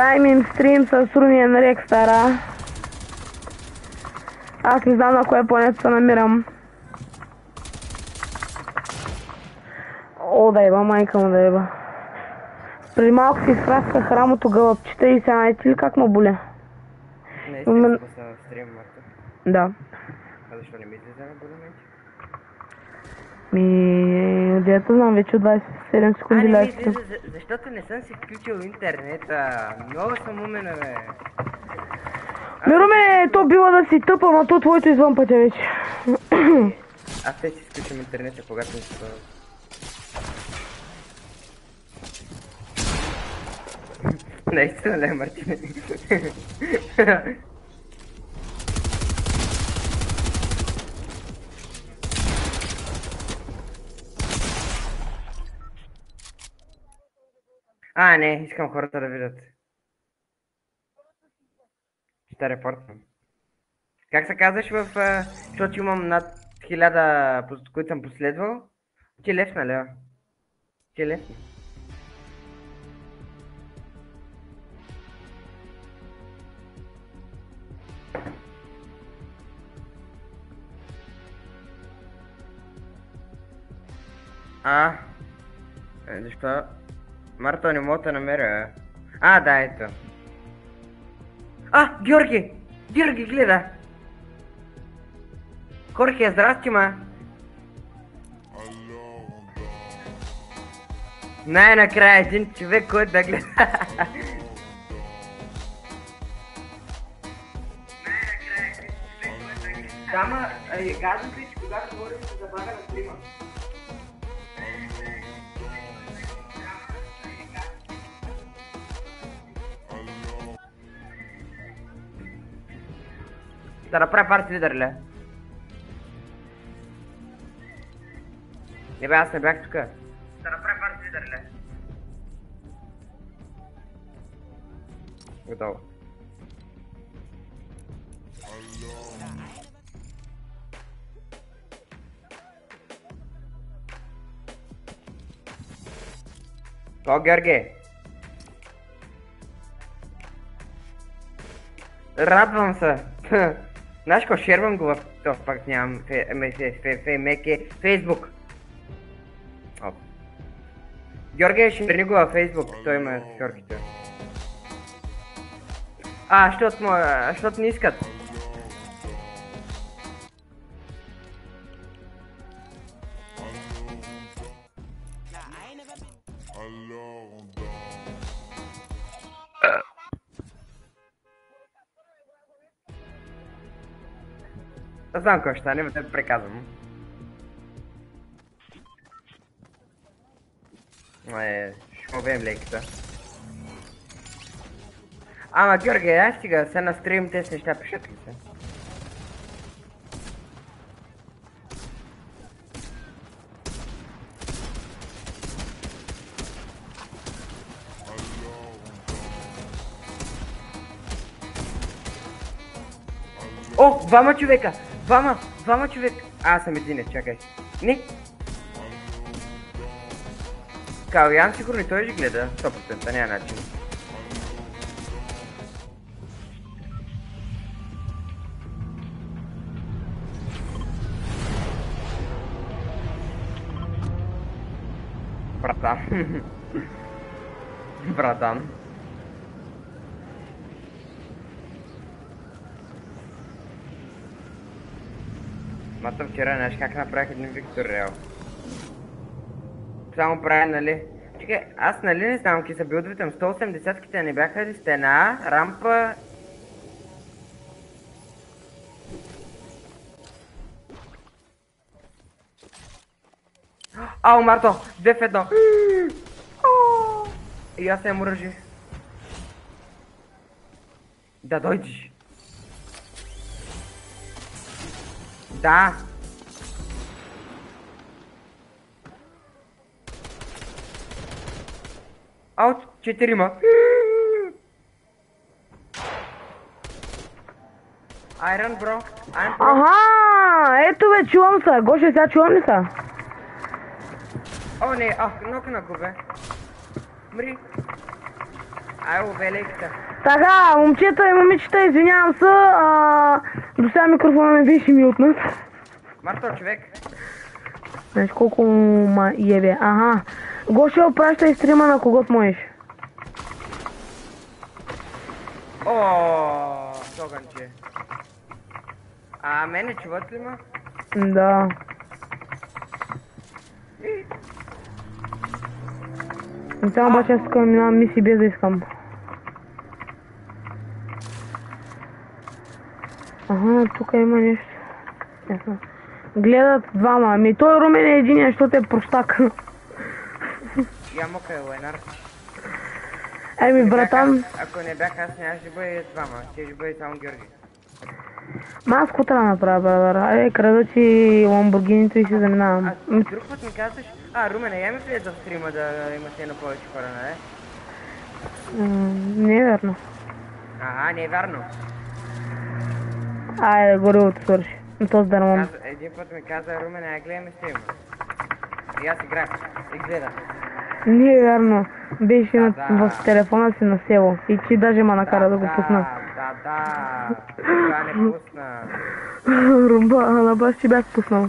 Правим им стрим с Румен Рекстара. Аз не знам на кое планета се намирам. О, да еба, майка му да еба. Преди малко си изпрасках рамото гълъбчета и сега знаете ли как му боля? Мен- си пусна в стрим, Марто. Да. А защо не ми излезе на абонементи? Ми, дето знам, вече от 27 А, секунди не ми ляжете. излезе, за- защото не съм си включил интернета. Много съм умен, бе. Ми, Руме, то бива да си тъпа, ама то твоето извън пътя вече. Аз те си изключвам интернета, когато ми се Наистина ли, Мартине? А, не, искам хората да видят. Ще репортвам. Как се казваш в... Защото имам над хиляда, които съм последвал. Ти лесна, Лео. Ти е лесна. А, е, защо? Марто не мога да намеря. А, да, ето. А, Георги! Георги, гледа! Хорхе, здрасти, ма! Най-накрая един човек, който да гледа. Дама, казвам ти, че когато говориш се забавя на стрима. Да направя парти лидер, ле. Не бе, аз не бях тук. Да направя парти лидер, ле. Готово. О, Георги! Радвам се. Знаеш какво, шервам го в... То пак нямам фе... меке... Фейсбук. Оп. Георги, шерни го във Фейсбук, той има шорките. А, защото му... Защото не искат. Да знам какво ще стане, но те преказвам. Е, ще му бем леката. Ама, Георги, аз стига, се на стрим тези неща пишат ли се? О, двама човека! Двама! Двама човека! А, аз съм един, чакай. Не! Калян сигурно и той ще гледа. 100% няма начин. Братан. Братан. Мата вчера, знаеш как направих един Виктор Реал? Само правя, нали? Чакай, аз нали не знам какви са билдовете, но 180-ките не бяха ли стена, рампа... Ау, Марто! Две в едно! И аз имам оръжие. Да дойдеш. Да. Аут, четирима. Айрон, бро. Аха, ето бе, чувам се. Гоше, сега чувам ли се? О, не, а, нокна го, бе. Мри. Ай, увеликте. Така, момчета и момичета, извинявам се, а, до сега микрофона ми беше мютнат. Марто, човек. Знаеш колко ма ебе. Ага. Гоше опращай стрима на когото можеш. О, тоганче. А мене чуват ли ма? Да. Сега обаче аз искам минавам мисии без да искам. Ага, тук има нещо. Гледат двама. Ами той Румен е един, защото е простак. Мока е Ленар. Еми, братан, Ако не бях аз, нямаше да бъде двама. Ще ще бъде само Георги. ма аз да направя, брадър? Айде, крада си ламбургинито и си заминавам. А, друг път ми казваш, а, Румене, я ми влез в стрима да имаш едно повече хора, нали? Не е верно. Ага, не е вярно. Айде, горилото свърши. На този дърмом. Каза, един път ми каза, Румене, я гледаме стрима. И аз играх. И гледах. Не вярно. Беше на, Да, да. в телефона си на село. И ти даже ма накара да го пусна. Да, да. Това не пусна. Румба, на ти бях пуснал.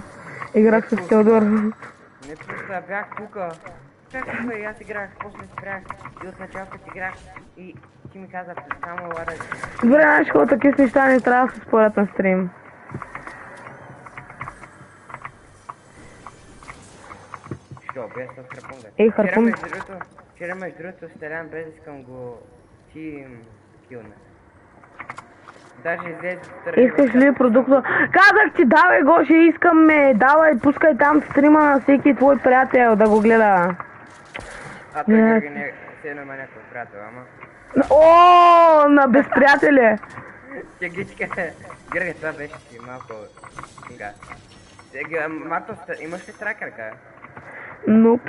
Играх с Теодор. Не пусна, бях тука. Тука и аз играх, после спрях. И от началото играх. И ти ми каза, само лада. Добре, знаеш какво такива неща не трябва да се спорят на стрим. Що, без с харпунга. Ей, харпун. вчера между другото стрелян без искам го ти килна. Даже излезе. Искаш ли продукта? Казах ти, давай Гоши, искам ме, давай, пускай там стрима на всеки твой приятел да го гледа. А той Не. Не все едно има някой приятел, ама. О, на безприятели! Чегичка. Георги, това беше си малко... Сега. Ста- имаш ли тракърка? Нуп.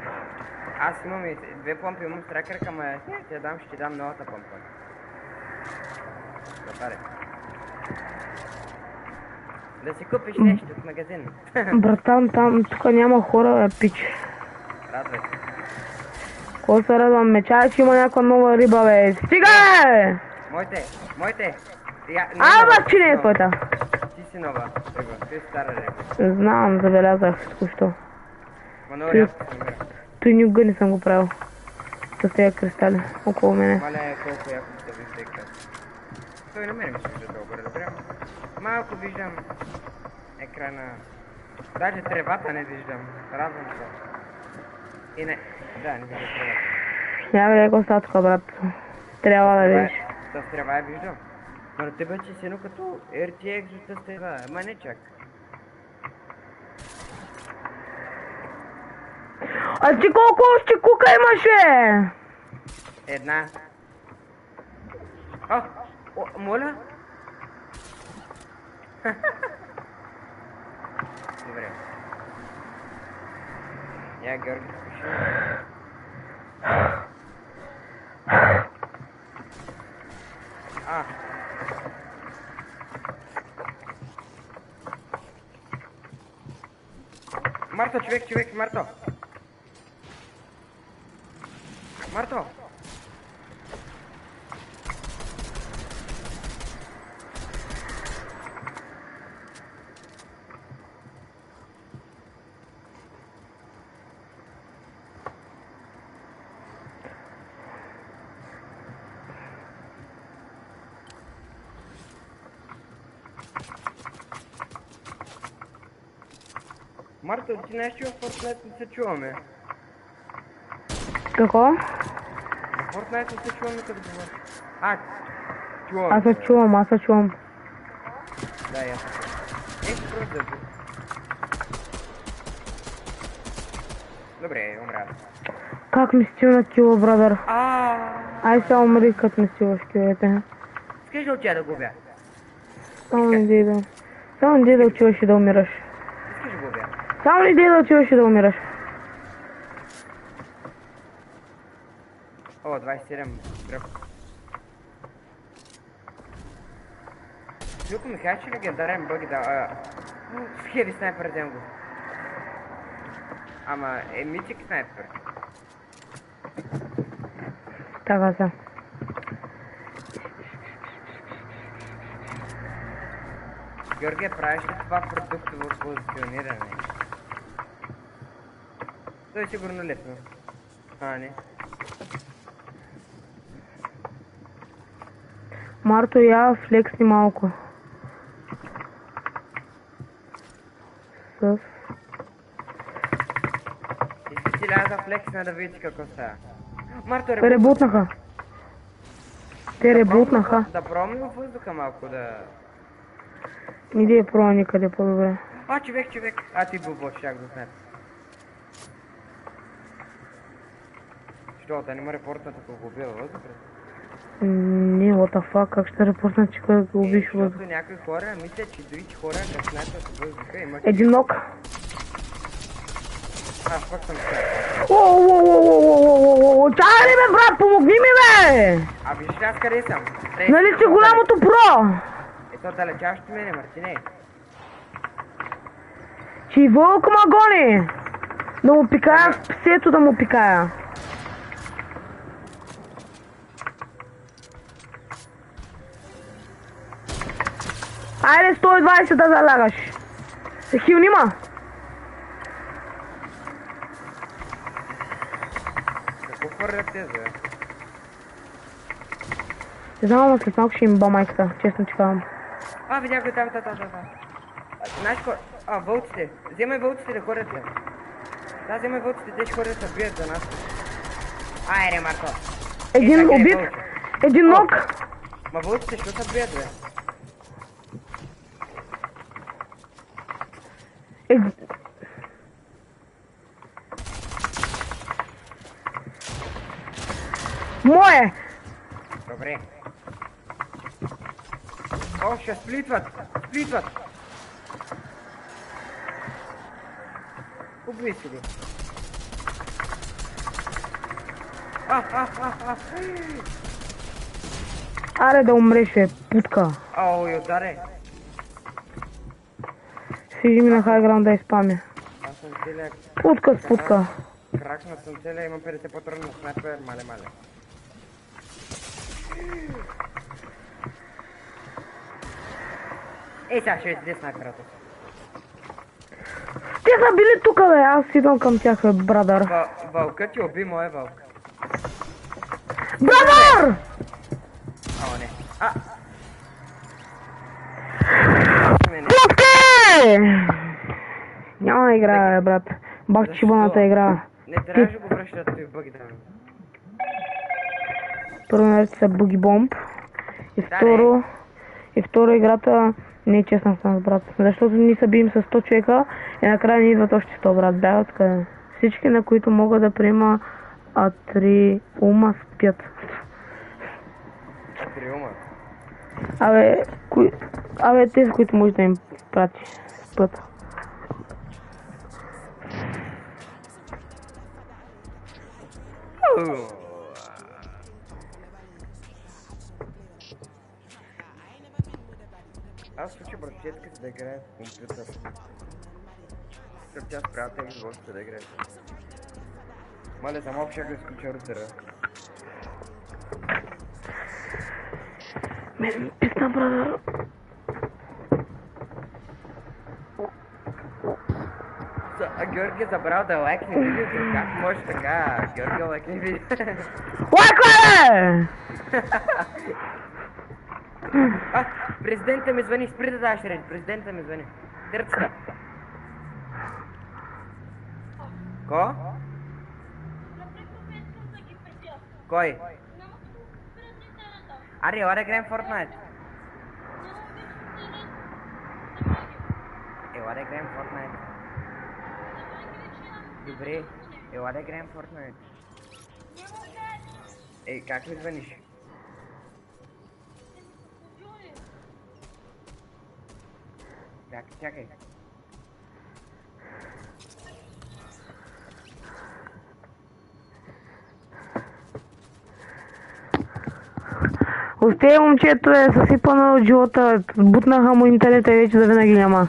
Аз имам и две помпи, имам тракърка, ама ти я дам, ще ти дам новата помпа. Запаре. Да си купиш нещо от магазин. Братан, там, тук няма хора, бе, пич. Радвай се. Какво се радвам? Ме чая, че има някаква нова риба, бе. Стига, бе! Моите, моите. Я, не А, бе, че не е твоята. Ти си нова риба, ти си стара риба. Знам, забелязах току-що. Ти-. Той никога не съм го правил. С тези кристали около мене. Маля колко яко да ви тека. Той на мен ми се вижда толкова, разбирам. Малко виждам екрана. Даже тревата не виждам. Радвам се. И не. Да, не виждам тревата. Я какво става тук, брат. Трябва да видиш. е- Да, с трева я виждам. Но тебе че си едно като RTX с трева. Ама не чак. А ти колко още кука имаше? Една. О, о моля? Добре. Я, Георги, спеши. А. Марто, човек, човек, Марто. Марто. Марто, ти знаеш, че в Fortnite не се чуваме. Какво? Fortnite не се чуваме като говорим. А, чувам. Аз се чувам, аз се чувам. Да, ясно. Ей, просто да... Добре, умря. Как ми стил на кило, брадър? А, Ай сега умри, като ми стилаш киловете. Искаш ли от тя да губя? Само не дей да... Само не дей да отиваш и да умираш. Искаш губя? Само не дей да отиваш и да умираш. О, 27 трех. Люк ми каза, легендарен бъги да... С хеви снайпер дем го. Ама е митик снайпер. Става за. Георгия, правиш ли това продуктово позициониране? Той е сигурно лесно. А, не. Марто, я флексни малко. С... Иска си ляга флексна да видиш какво става. Марто, Те ребутнаха. Те ребутнаха. Да пробваме във въздуха малко да... Иди я пробва никъде по-добре. А, човек, човек. А, ти бубо, щях да знаеш. Що, да няма репортната ако го убива въздух? Не, what the fuck, как ще репортна, че кой го убиш Е, въздух? Защото някои хора мислят, че другите хора от въздуха и. Един нок. Аз пък съм ли бе, брат, помогни ми бе! А виж аз къде съм? Нали си голямото про? Ето далечаваш от мене, Мартине. Че и вълк ма гони! Да му пикая в псето да му пикая. Айде 120 да залягаш. Хил нима. Какво хвърлят те, бе? Не знам, ама след малко ще им ба майката, честно ти казвам. А, видях го там, там, там, там. там. А, Знаеш ко... А, вълците. Вземай вълците да ходят, бе. Да, вземай вълците, те ще ходят да бият за нас. Айде, Марко. Един така е, убит, вълче. един нок. Ма вълците, що са бият, бе? Ед... Мое! Добре. Сплитват! Убий си ги. А, а, а, а. Аре да умреш, бе, путка. Ау, и ударе. Сиди ми на хайграунд да изпамя. Аз съм целия Путка с путка. кракнат съм целия, имам 50 патрона на снайпер, мале, Ей, сега ще излезе снайперата. Те са били тука, бе, аз идвам към тях, бе, брадър. Въл- Вълкът ти уби моя вълк. Брадър! О, не. А! Путки! Няма да играя, бе, брат. Бах чибаната игра. Не трябваше да го връщат в бъги да. Първо наред са Буги Бомб. И второ... И второ играта не е честна с нас, брат. Защото ние се бием с 100 човека и накрая ни идват още 100, брат. Бягат къде. Всички, на които мога да приема а три ума спят. Триума. Абе, кои... Абе, тези, които може да им прати. Спът. Аз уча братчетка си да играе в компютър. Защото тя с приятели ми въобще да играе. Мале, за малко ще го изключа рутера. Мен писна, брадър. А Георги забрал да лайкне видеото. Как може така? Георги лайкне видеото. Лайквай! А, президента ми звъни, спри да даш ред. Президента ми звъни. Търцка. Ко? Кой? Аре, да играем Fortnite. Ела да играем Fortnite. Добре, ела да играем Fortnite. Ей, как ми звъниш? Чакай, чакай. Остия момчето е съсипано от живота. Бутнаха му интернета и вече завинаги няма.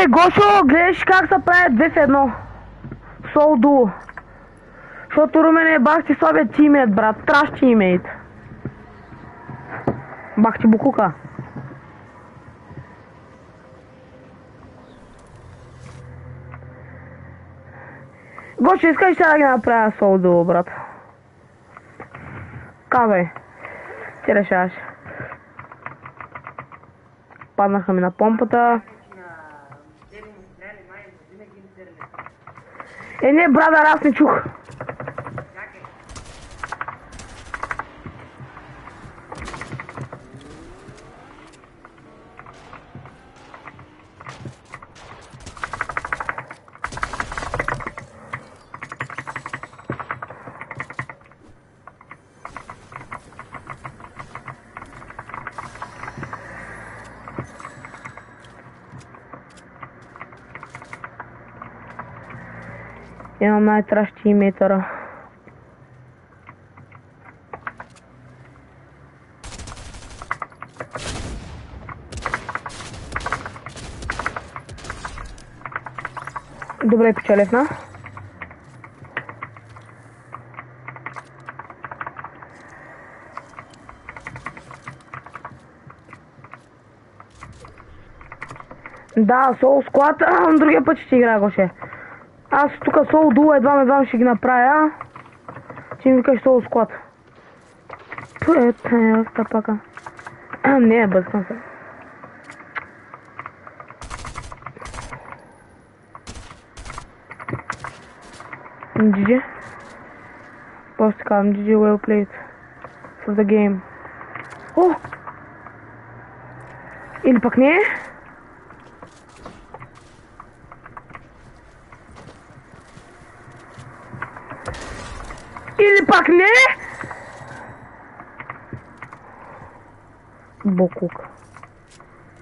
Бате, Гошо, гледаш как се прави 2 в 1. Сол дуо. Защото Румен е бах ти слабият тимейт, брат. Траш тимейт. Бах ти букука. Гошо, искаш сега да ги направя сол дуо, брат? Казай. Ти решаваш. Паднаха ми на помпата. Е, не, брадър, Имам най-траш тимейтъра. Добре, печелихна. Да, Soul Squad, другия път ще играя, Гоше. Аз тук Soul Duo едва едва ще ги направя. Ти ми викаш Soul Squad. Пътя, е, пака. Не, бъзкам се. GG. Просто казвам GG well played. For the game. О! Или пък не? Или пак не? Бокук.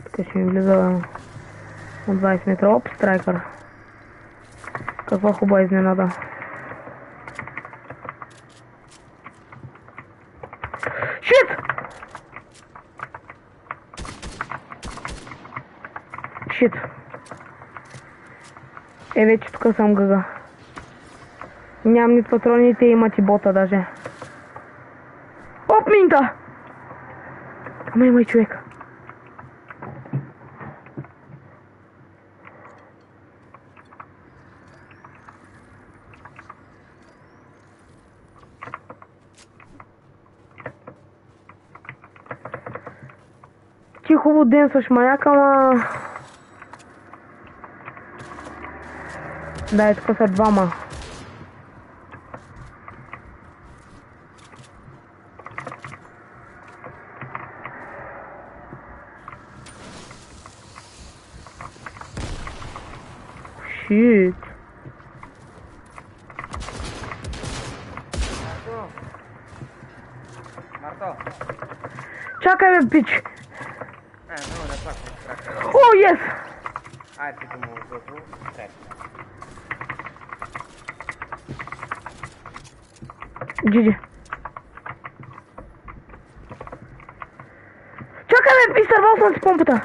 Тук ще ми влиза от 20 метра. Оп, страйкър. Каква хубава изненада. Шит! Шит. Е, вече тук съм гъга. Нямам ни патроните, имат и бота даже. Оп, минта! Ама има и човек. Ти хубаво денсваш маяк, ама... Да, е тук са двама. Shit. Марто! Чакай бе, пич. Е, много не пак страх. О, yes! Ай, ти му готово. Трет. GG. Чакай бе, изтървал съм с помпата.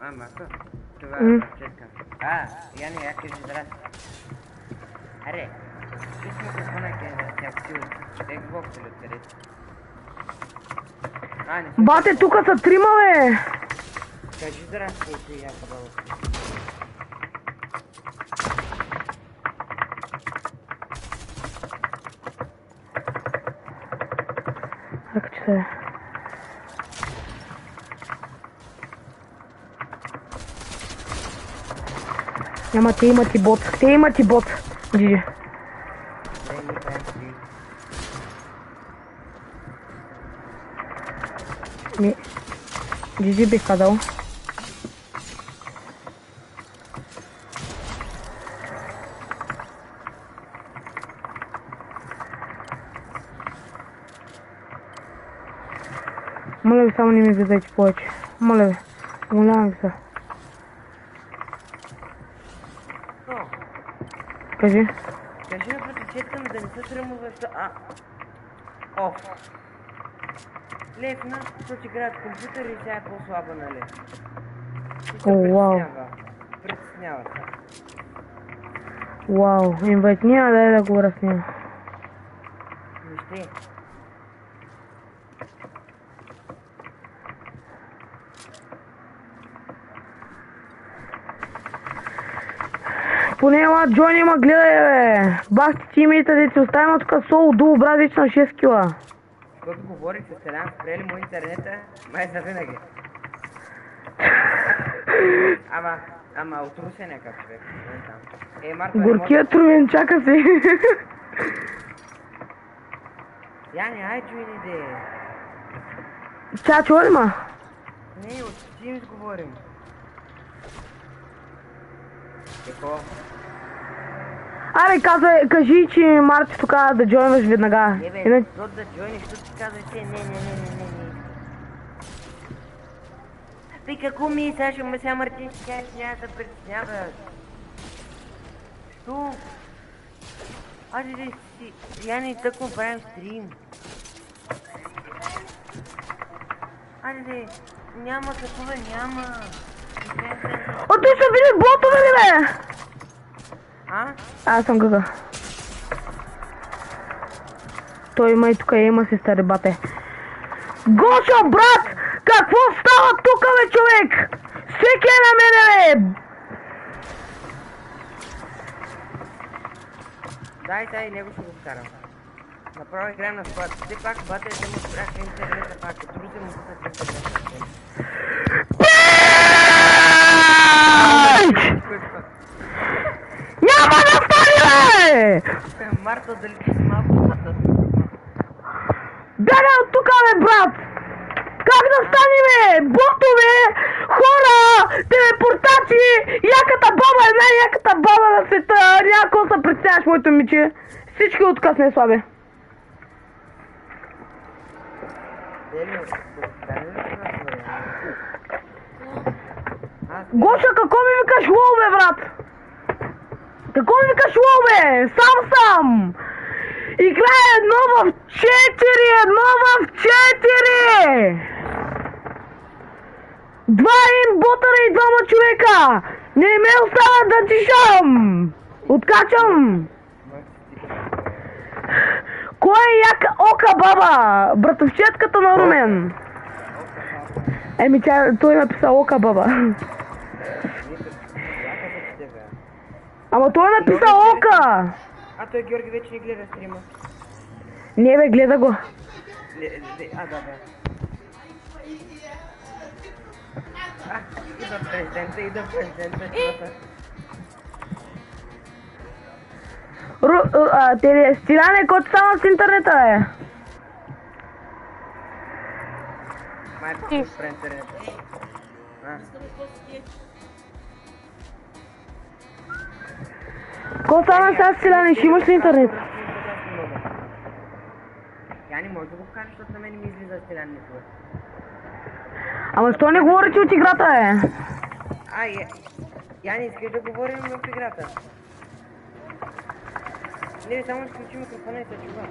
А, Марто? Това М. чекам. А, здрасти. Аре, ти сме се спънаке на някакви от Xbox или откъде си? А, не Бате, тук са трима, бе. Кажи здрасти ти, я подава. Няма, те имат и бот. Те имат и бот. GG. Не, не, не, Ми... GG бих казал. Моля ви, само не ми влизайте повече. Моля ви. Умолявам ви се. Кажи. Кажи на протечетка ми да не се срамува в... А, Оф. Лев, нас защото играят компютър и тя е по-слаба, нали? И се О, притеснява. Притеснява се. Вау, инвайт няма да е да говоря с. Джони ма гледай бе. Бах ти тимите да ти оставим тук соло долу брат вече на 6 кила. Когато говорих с Елян, спрели му интернета, май за винаги. Ама, ама от Русе някакъв човек. не знам. Е, Марко, не Горкият трумен чака се. може- Яни, ай, чуй ни де. Тя чува ли ма? Не, от Teams говорим. Какво? Аре, казай, кажи, че Марти тук да джойнваш веднага. Не бе, защото да джойниш, защото ти казваш, че не, не, не, не, не, не. Какво ми е, сега ще ме сега Мартин ще няма да притеснява. Що? Айде да си, Яни, тъкмо правим стрим. Айде де, няма такова, няма. О, той са били ботове ли бе? А? Аз съм гъга. Той има и тук има си стари бате. Гошо, брат! Какво става тук, бе, човек? Всеки е на мене, бе! Дай, дай, него ще го вкарам. Направо играем на склад. Все пак батерите му спряха интернета пак. Другите му пускат интернета. Пейдж! Няма да стане, бе! Марто, дали ти си малко? Бягай от тук, бе, брат! Как да стане, бе? Ботове, хора, телепортации, яката баба е най-яката баба на света. Някой се представяш, моето миче. Всички от тук сме слаби. Дели, стане ли се на твоя? Аз Гоша, какво ми викаш лоу, бе, брат? Какво викаш лоу, бе? Сам сам! Играе едно в четири, едно в четири! Два имботъра и двама човека! Не ме остава да дишам! Откачам! Кой е яка ока баба? Братовчетката на Румен. Еми, тя, той е написал ока баба. Ама той е написал ока! А той Георги вече не гледа стрима. Не бе, гледа го. Не, не, А, да, да. А, идва президента, идва президента. човека. Ру, а, те, Стиляне, който стана с интернета, е. Майко, спре интернета. А, Какво стана сега с Стиляне? Ще имаш ли интернет? Я не може да го вкараш, защото на мен ми излиза стилян никога. Ама що не говорите от играта, е? А, я, я не искаш да говорим в играта. Не, бе, само изключи микрофона и се чува.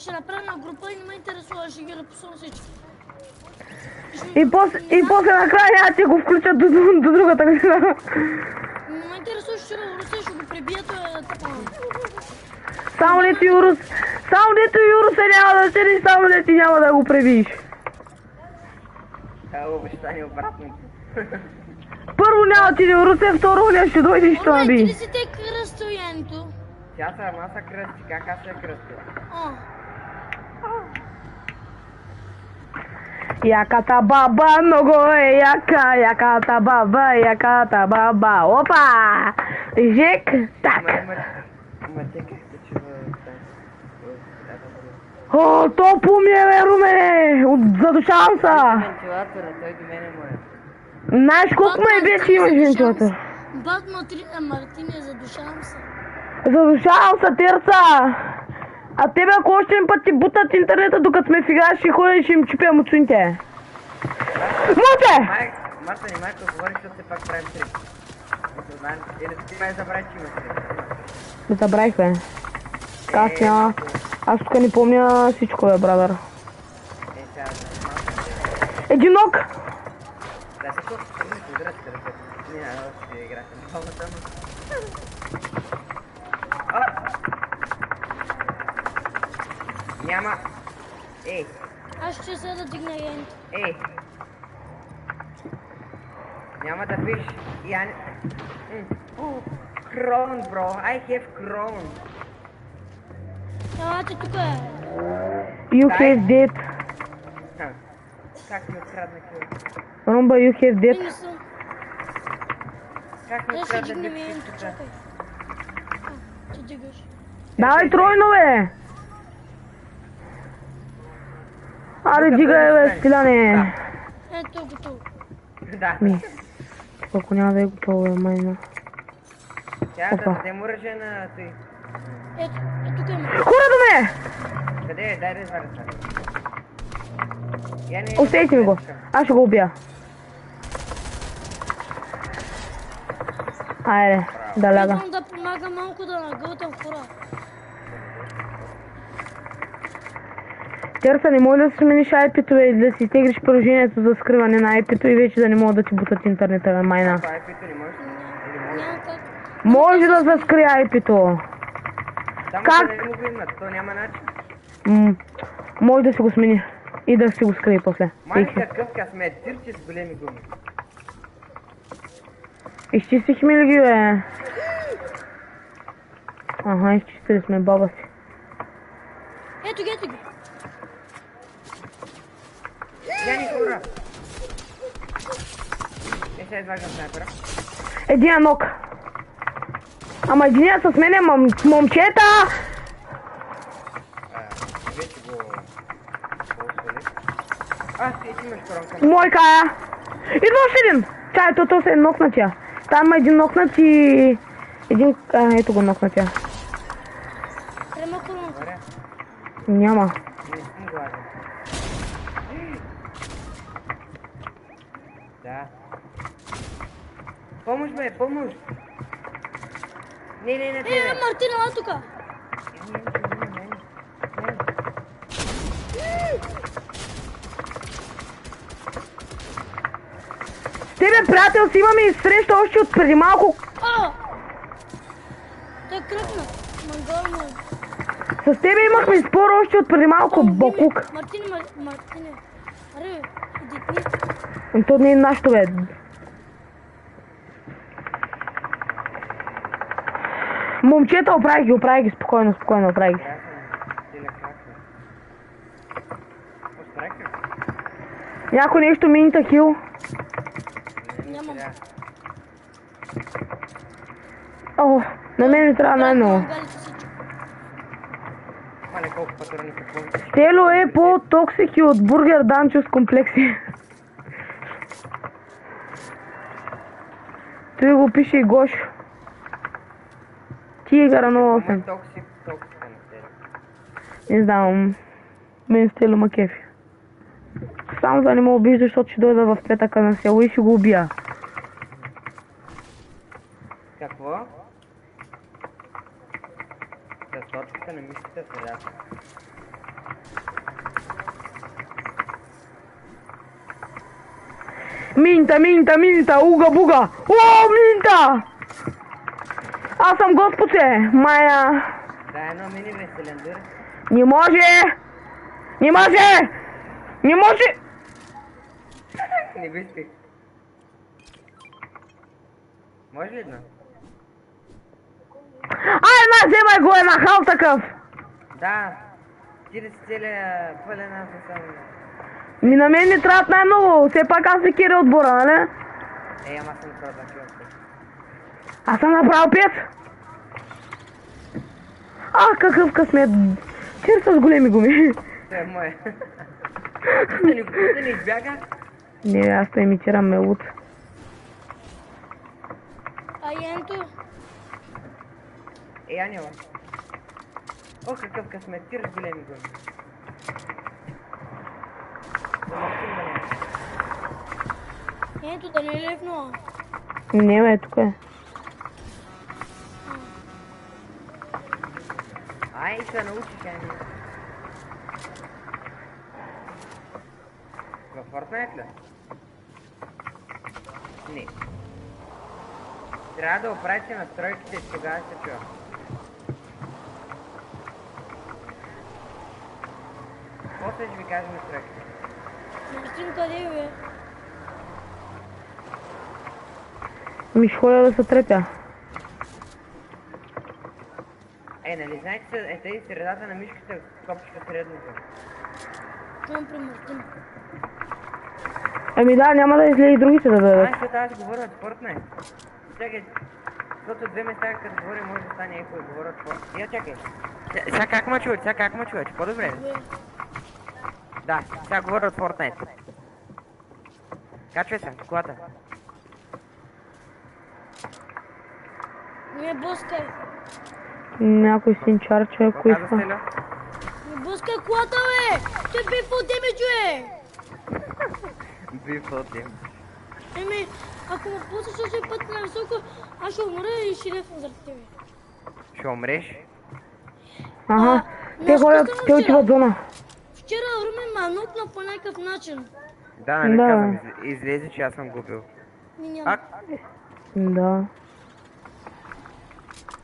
Ще направя на група и не ме интересува, ще ги репусвам всички. И после, и после накрая няма ти го включат до, до, до другата година. Не ме интересува, ще го руса, ще го прибия, то е така. Само дето Юрус, само дето Юрус се няма да седи, само дето ти няма да го пребиеш. Това е обещание обратно. Първо няма ти да Русе, второ не ще дойде и ще наби. ти ли си те кръстоянието? Тя са, ама са кръсти, как аз се кръстя? Яката баба много е яка, яката баба, яката баба. Опа! Жек, так. Ама. Ама? О, топло ми е, бе, Румене! Задушавам се! Знаеш колко ме е бе, че имаш вентилатор? Бат Матри... а, Мартине, задушавам се. Задушавам се, терца! А тебе ако още един път ти бутат интернета, докато сме игра, ще ходя и ще им чупя муцуните. Май, Марта, не майко говори, защото все пак правим три. Мисля, знаем, или ти май забрави, че има три. Не забравих, бе. Аз Е, няма... малко- Аз тук не помня всичко, бе, брадър. Е. Един ног! Да, се колко се не подират, да ръката. Не, аз ще играте на двамата, но... А! Няма. Ей, Аз ще се да дигна янт. ей. Няма да пиш. Я Крон, бро. I have crown. Елате тук е. You Дай. have dead. Ха. Как ми открадна кил? Румба, you have dead. не съм. Как ми открадна янт, чакай. Ти дигаш. Давай тройно, бе! Аре, дигай, бе, стане. Стиляне! Ето, готово. Да. Ми. Ако няма да е готово, бе, майна. Тя да дадем оръжие на той. Ето, ето тук има. Хора до ме! Къде е? Дай да извадя това. Я не... Оставете ми го. Аз ще го убия. Айде, да ляга. Идвам да помагам малко да нагълтам хора. Терса, не може да си смениш IP-то или да си теглиш приложението за скриване на IP-то и вече да не могат да ти бутат интернета, бе, майна. Е. Може да се скрие IP-то. Как? то няма начин. Може да си го смени. И да си го скрие после. Май Всеки. какъв късмет, тирче с големи гуми. Изчистихме ли ги, бе? Ага, изчистили сме баба си. Ето ги, ето ги. Я ни хора. Е, сега изваждам снайпера. Един ног. Ама единият с мене, мом, момчета! А, вече го... ползвали. А, ти имаш коронка. Мой кая! Идва още един! Чай, то, то се е нокнатия. Там има един нокнат и... Един... А, ето го нокнатия. Трема коронка. Няма. не съм гладен. Да. Помощ! Не, не, не, Е, не. Мартина, ела тук. Тебе, приятел, си имаме и среща още от преди малко. А! Той кръпна. Мангал му. С тебе имахме спор още от преди малко, Бокук. Мартине, Мар- Мартине. Аре, дитни. То не е нашето, бе. Момчета, оправи ги, оправи ги, спокойно, спокойно, оправи ги. Някой нещо минта хил. Нямам. О, на мен ми трябва най-много. Тело е по-токсик и от бургер данчо с комплекси. Той го пише и Гошо. Тигъра на 8. Токсик, токсика на тебе. Не знам. Мен стило ма кефи. Само за да не ме обижда, защото ще дойда в петъка на село и ще го убия. Какво? За точката на мишката се ляса. Минта, минта, минта, уга, буга. О, минта! Аз съм господе, Майя. Да, едно мини веселендър. Не може! Не може! Не може! Не го изпих. Може ли едно? Ай, на, вземай го, е нахал такъв! Да. Ти да си целия пълен аз не съм. Ми на мен ми трябват най-много, все пак аз се киря отбора, нали? Ей, ама съм два кила. Аз съм направил пет! А, какъв късмет! Чер с големи гуми. Е мое. Да не, да не избяга. Не, аз те имитирам мелут. А Янто, Ей, Анела. О, какъв късмет, ти с големи гуми. Ето, да не е лепнала. Не, бе, тук е. Ай, се научиш, ай. Във Fortnite ли? Не. Трябва да оправите настройките и тогава се чува. После ще ви кажа настройките. Мартин, къде е, бе? Ми ще ходя да се трепя. Е, нали знаете, е тези средата на мишката, копчика средното. Чувам при Мартин. Ами да, няма да излезе и другите да дойдат. Ай, защото аз говоря от Fortnite. Чакай, защото две места, като говоря, може да стане еко и говоря от. Я чакай. Сега как ме чувате? Сега как ме чувате? По-добре Да, сега говоря от Fortnite. Качвай се, колата. не блъскай. Някой синчар, човек, Каза иска. Блъскай колата, бе! Той бе по демидж, бе! Би. Еми, ако ме пуснеш още път на високо, аз ще умра и ще лепна заради тебе. Ще умреш? Ага, А, те ходят, те вчера. отиват зона. Вчера Румен ме нокна по някакъв начин. Да, нали Да. казвам, из- излезе, че аз съм губил. Ми няма. Пак? Да.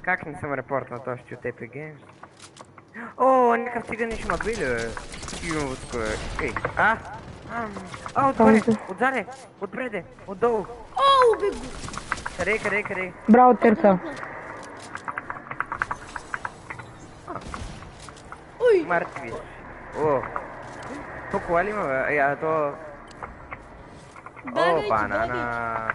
Как не съм репортнал този от Games? О, някакъв цигани ще ме били, бе. Юско, е. Ей, а? А, отгоре, Там отзаде, отпреде, отдолу. О, убих го! Къде, къде, къде? Браво, Терца. Ой, Мъртви. О. То кола ли има, бе? Е, а то... О, банана.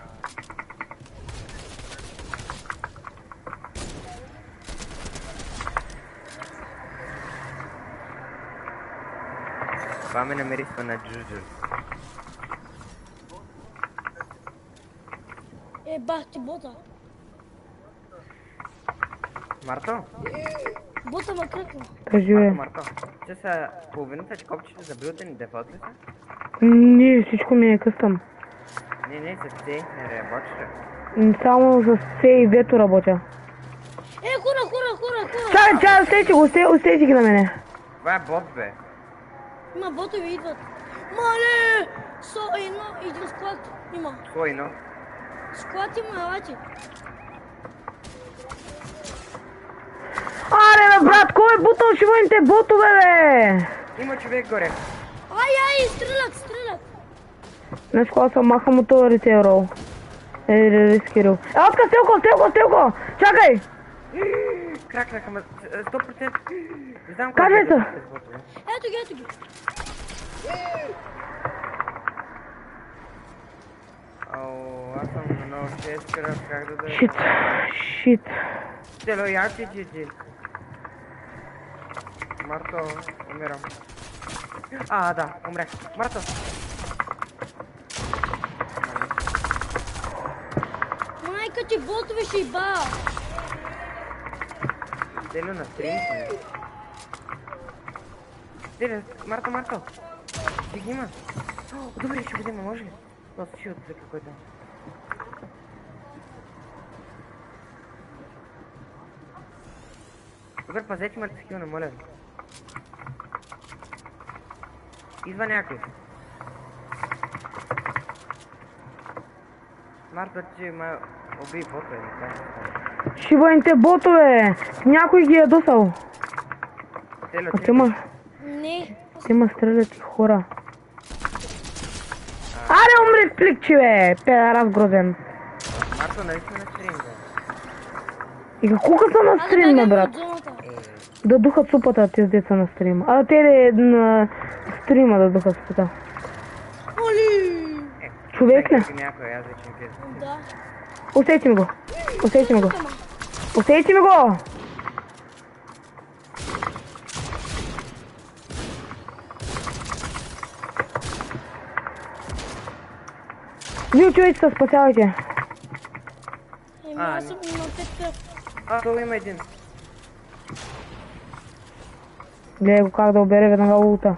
Това ме намирисва на джуджу. Е, бах ти бота. Марто? Бота ме кръкна. Кажи, Марто. Че са половината че копчета за билден дефолт ли са? Не, всичко ми е къстъм. Не, не, са все, не работиш. Само с C и V работя. Е, хора, хора, хора, хора! Чакай, чакай, усети го, усети ги на мене. Това е бот, бе. Има ботови идват. Мале! Со, едно, един склад има. Кой, но? Склад има, елате. Аре, бе, брат, кой е бутал шиваните ботове, бе? Има човек горе. Ай, ай, стрелят, стрелят. Знаеш кога съм маха му този ритейл Е, рискирал. Е, отка, стелко, стелко, стелко! Чакай! Кракнаха ме. 100%. Не знам как ботове. Ето ги, ето ги. Ау, аз съм на много 6 кръв, как да да... Шит, шит. Тело, я ти, ти, ти. Марто, умирам. А, да, умрях. Марто! Майка ти ботове ще иба. Тело на стрим сме. Тело, Марто, Марто! Ти ги има? О, Добре, ще го взема, може ли? Просто ще отзека който. Добре, пазете такива, не моля. Идва някой. Марто, че ме уби бота Шиваните ботове! Някой ги е досал. А те ма, Не. те ма стрелят и хора. Аре, умри пликче, бе! Педарас грозен. Марто, нали сме на стрим, бе? И какво са на стрим, бе, брат? Е, Да духат супата тези деца на стрима. А те ли на стрима да духат супата? Оли! е. Човек ли? чакай Някой, аз вече не пият. Да. Усети ми го. Усети ми го. Усети ми го! Вие човечета, спасявайте. Еми, А, аз съм на пет кръв. А, долу има един. Гледай го как да обере веднага лута.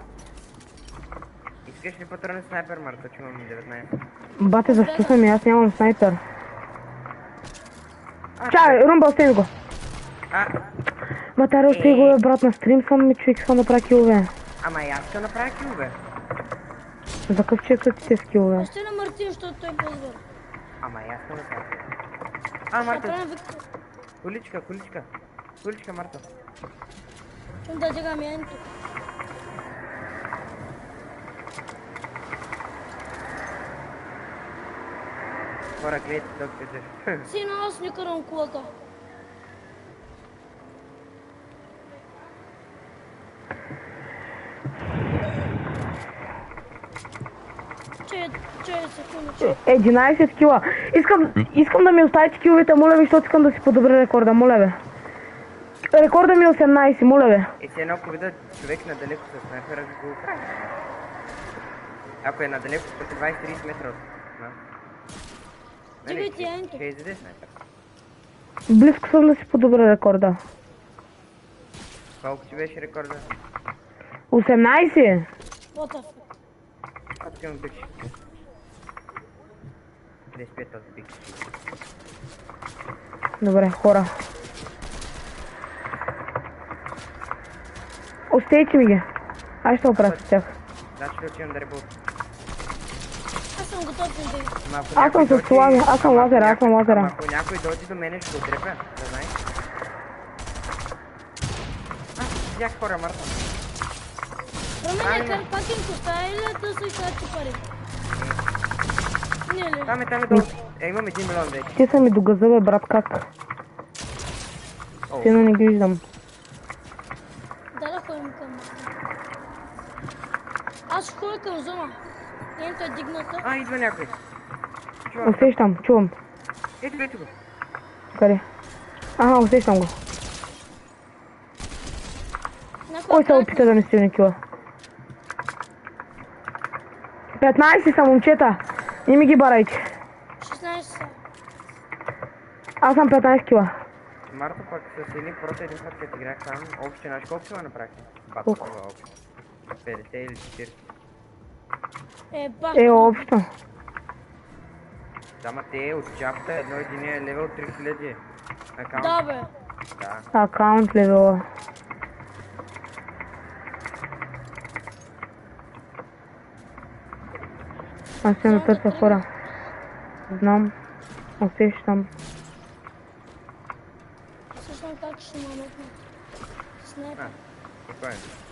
Искаш ли патронен снайпер, Марта, че имам 19? Бате, защо съм и аз нямам снайпер? Чай, румба, остави го. А, Бате, аре, остави го, бе, брат, на стрим съм ми човек, искам да правя килове. ама и аз ще направя килове. За какъв човек са ти те скилове? Ще на Мартин, защото той е по-добър. Ама и аз ще направя. А, Ще Марта, направим Виктор. количка, количка. Количка, Марта. Ще да дигам Хора, гледайте, тук се Сина, аз не карам колата. Че, че, секунда, че. 11 кила. Искам, искам да ми оставите киловете, моля ви, защото искам да си подобря рекорда, моля ви. Рекорда ми е 18, моля ви. И си едно, ако видя човек надалеко с снайпера, го. Ако е надалеко, като 20-30 метра от янито. Ще изяде снайпер. Близко съм да си подобря рекорда. Колко ти беше рекорда? 18? What the fuck? Аз имам бик 35 от бик Добре, хора. Остейте ми ги. Аз ще оправя с тях. Значи ли отивам да ребут? Аз съм готов да ако Аз съм с лазер, аз съм лазер, аз съм ама Ако някой дойде до мене, ще го отрепя, да знаеш. А, видях хора, Марта. Променя кар пакинг оставя или да се изкачи пари? Не ли? Там е, там е долу. Е, имам 1 милион вече. Ти са ми до газа, бе, брат, как? Сина не ги виждам. Да, да ходим към... Аз ще ходя към зона. Янито е дигната. А, идва някой. Чувам. Усещам, чувам. Ето, ето го. Къде? Ага, усещам го. Кой се опита да ми стигне кила? 15 са момчета. Не ми ги барайте. 16 са. Аз съм 15 кила. Марта пък с едни проти един път, като играх там, общо, знаеш колко сила направихте? Колко? това общо. 50 или 40. Е, бах. Е, общо. Дама те от чапта, едно един е левел 3000. Акаунт. Да, бе. Да. Акаунт левела. Аз ще да търся хора. Знам. Усещам. Слушам как ще ме нокнат. Снайпер. А, спокойно.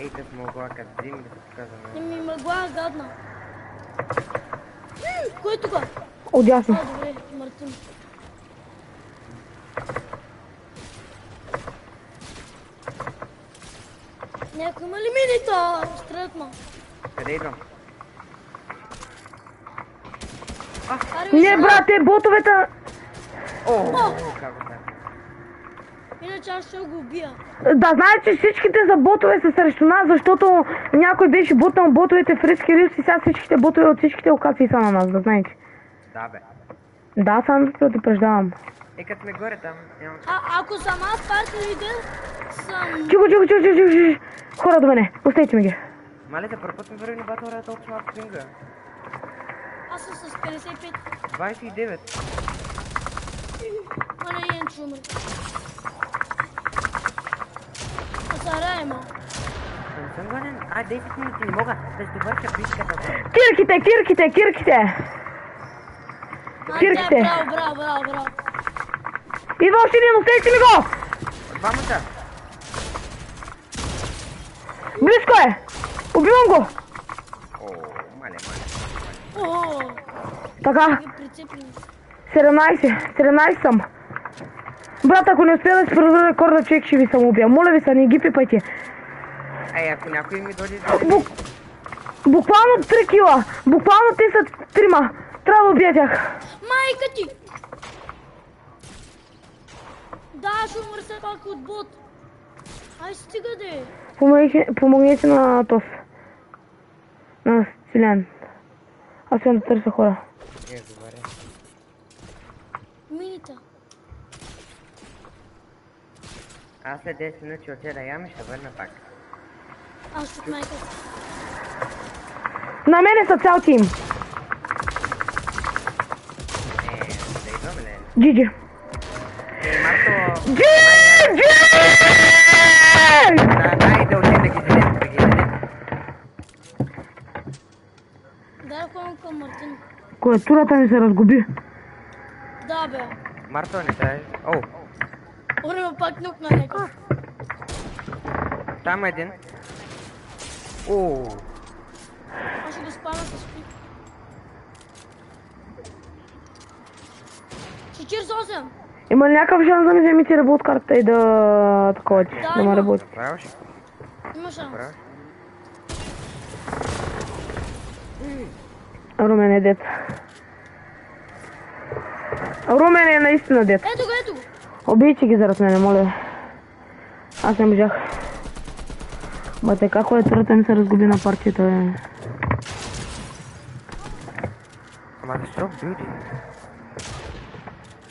Ей, те смогла като зим да се показваме. Не ми мъгла е гадна. Кой е тук? Отясно. А, добре, Мартин. Някой има ли минита? Стрелят ма. Къде идвам? Не, брате, ботовете... О, как? Иначе аз ще го убия. Да знаеш, че всичките за ботове са срещу нас, защото някой беше бутнал ботовете в Риски Рилс и сега всичките ботове от всичките локации са на нас, да знаете. Да, бе. Да, само да предупреждавам. Е, като сме горе там, нямам... А, ако съм аз парти лидер, съм... Чико, чико, чико, чико, чико. Хора до мене, оставете ми ги. Мале, да първ път сме върви на батъл рая толкова малко свинга. Аз съм с 55. 29. Мале, един ще умре. Аз араема. Да не съм гладен. А, 10 минути не мога да се довърша битката. Кирките, кирките, кирките! А, Кирките. да, браво, браво, браво, браво. Идва още един, оставете ми го! Двамата. Близко е! Убивам го! О, мале, мале. О, Така, ги прицепи. 17, 17 съм. Брат, ако не успея да си продължа рекорда, човек ще ви съм убия. Моля ви се, не ги пипайте. Ей, ако някой ми дойде. Бук... Буквално 3 кила. Буквално те са трима. Трябва да убия тях. Майка ти! Да, ще умра все пак от бот. Ай, стига де. Помогнете, помогнете на Тос. На Стилян. Аз ще да търся хора. Е, добре. Минита. Аз след 10 минути отида да ям и ще върна пак. Аз ще майка. На мене са цял тим. Е, ли? Джиджи. Е. Джиджи! Да, към Мартин. Клавиатурата ми се разгуби. Да, бе. Марто, не дай. О, Време пак нюкна някакъв. там е един. О, Аз ще го спамя с пик. 48! Има ли някакъв шанс да ми вземете ребут карта и да... такова ти, Да, да ме работи. правиш? Има шанс. Румен е дет. Румен е наистина дет. Ето го, Убийте ги зарад мене, моля. Аз не можах. Бате, как клавиатурата ми се разгуби на партията, бе. Ама защо бюди?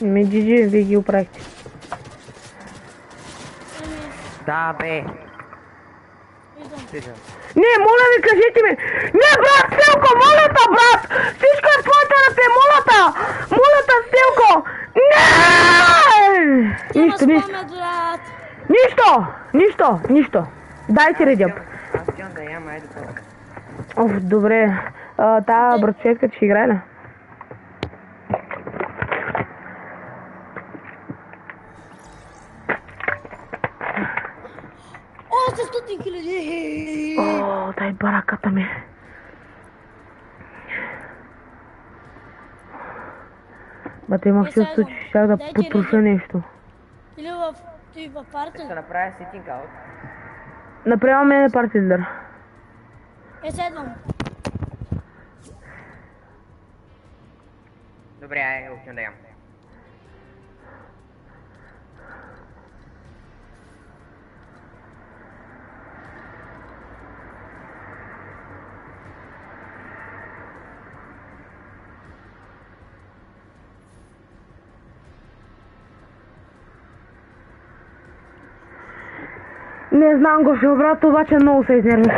Ми, джиджи, вие ги оправихте. Да, бе. Стига. Не, моля ви, кажете ми! Не, брат, Стилко, моля те, брат! Всичко е в твоите ръце, моля те! Моля те! Не! Нищо, нищо, нищо, нищо, нищо. Дайте редяп. Оф, добре. А, та братчетка ще играе ли? О, 800 хиляди! О, дай бараката ми. Бате, имах Е, чувство, че щях да потруша нещо. Или в... Той в парта. Ще направя ситинг аут. Направо мене парти лидер. Е, седвам. Добре, ай, отивам да ям. Не знам го, ще брат, обаче много се изнервих.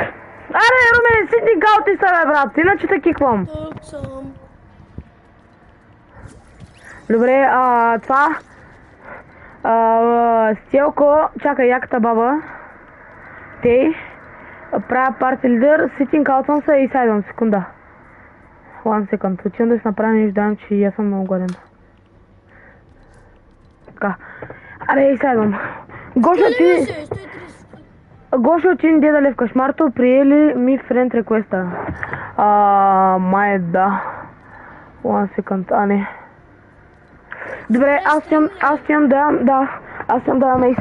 Аре, Румен, сидни галти са, бе, брат, иначе те киквам. Добре, а, това... А, Стелко, чакай, яката баба. Тей. Правя парти лидер, ситинг аут съм се и сайдвам, секунда. One second, отивам да си направя нещо, дам, че и аз съм много гладен. Така. Аре, и сайдвам. Гошо, Къде ти... беше? 130. Гошо, ти не деда Левка Шмарто, приели ми френд реквеста. А, май да. One second, а не. Добре, аз имам, аз имам да, да, аз имам да ме и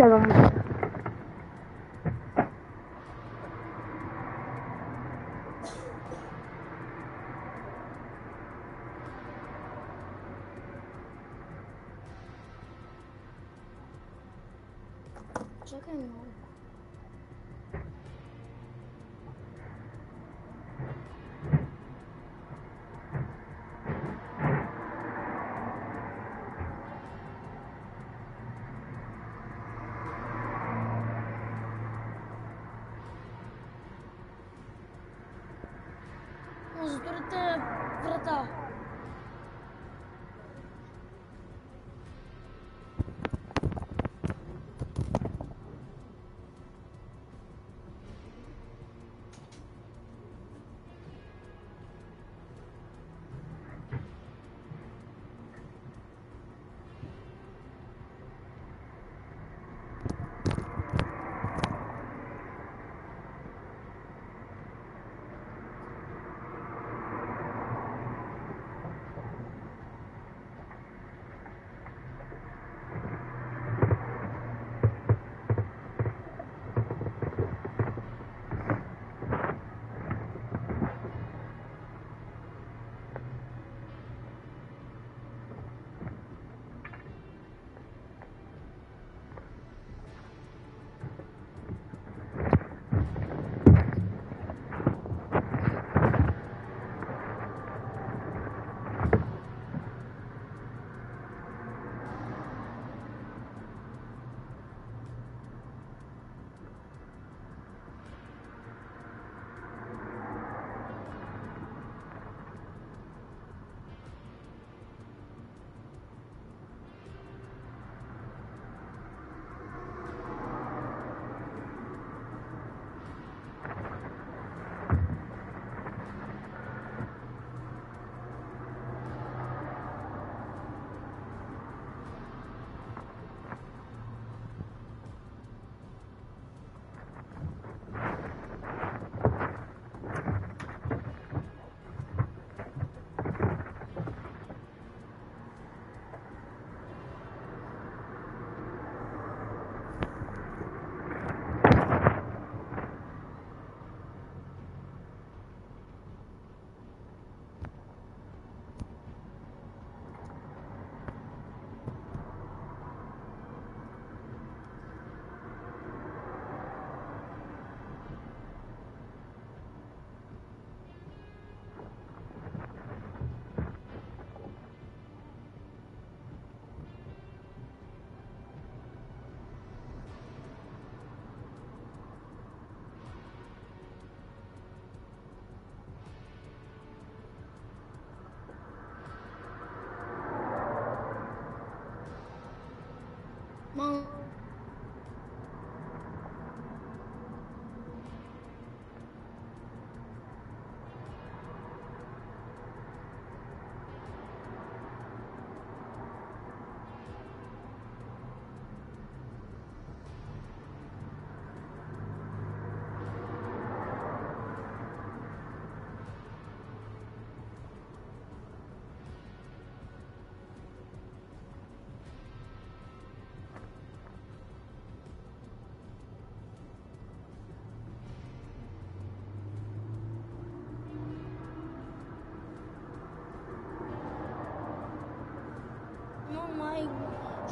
う。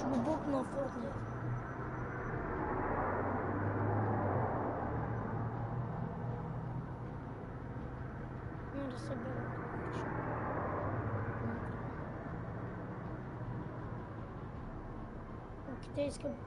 Ще го букна в Fortnite. Няма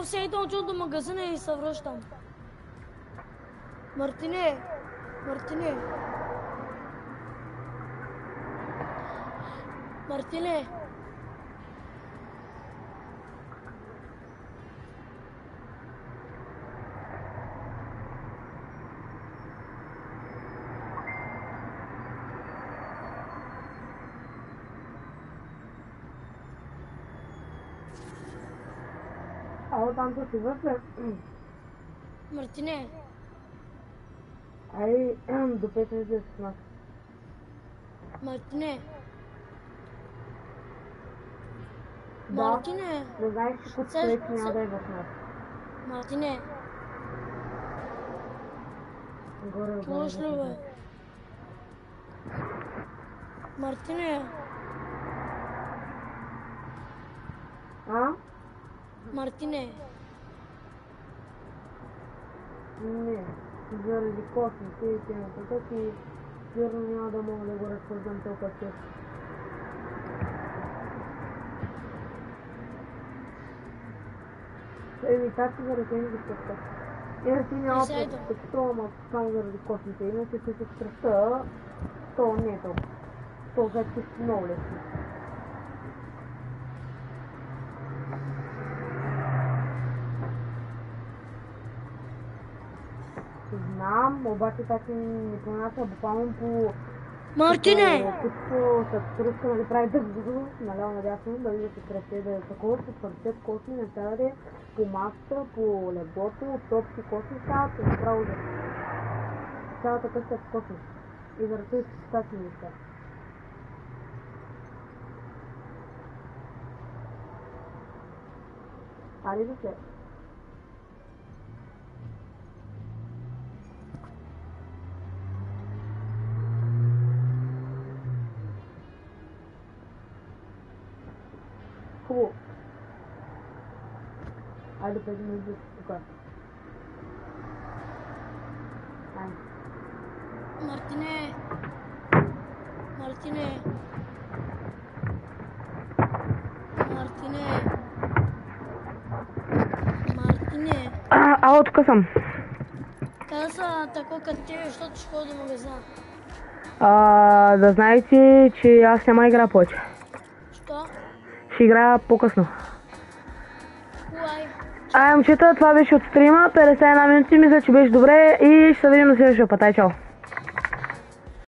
О, все едно отивам до магазина и се връщам. Мартине! Мартине! Мартине! То си вътре. Мартине! Ай, до 5 минути да си с нас. Мартине! Да. Мартине! Не знаеш, че Сега- човек няма да е в нас. Мартине! Горе, Чуваш ли, горе. бе? Мартине! А? Мартине! Не. Заради космите и темата, така и сигурно няма да мога да го разпознам толкова често. Еми, как си заради тези пътка? Е, ти няма пътка, ама само заради космите. Иначе се страстта, то не е толкова. То вече е много лесно. Знам, обаче тази ми понася буквално по... Мартине! Като с тръска, нали, прави дъг наляво надясно, да видите кръвте да е такова, се твърдят косми, не трябва да е по масата, по леглото, от общи косми стават, е направо да... Цялата къща е в косми. И това всички тази неща. Али да след. Айде пет минути тук. Айде. Мартине! Мартине! Мартине! Мартине! А, ало, тук съм. Са тако като тебе, защото ще ходя до магазина? А, да знаете, че аз няма игра повече. Що? Ще играя по-късно. Ай, момчета, това беше от стрима. 51 минути, мисля, че беше добре и ще се видим на следващия път. Ай, чао.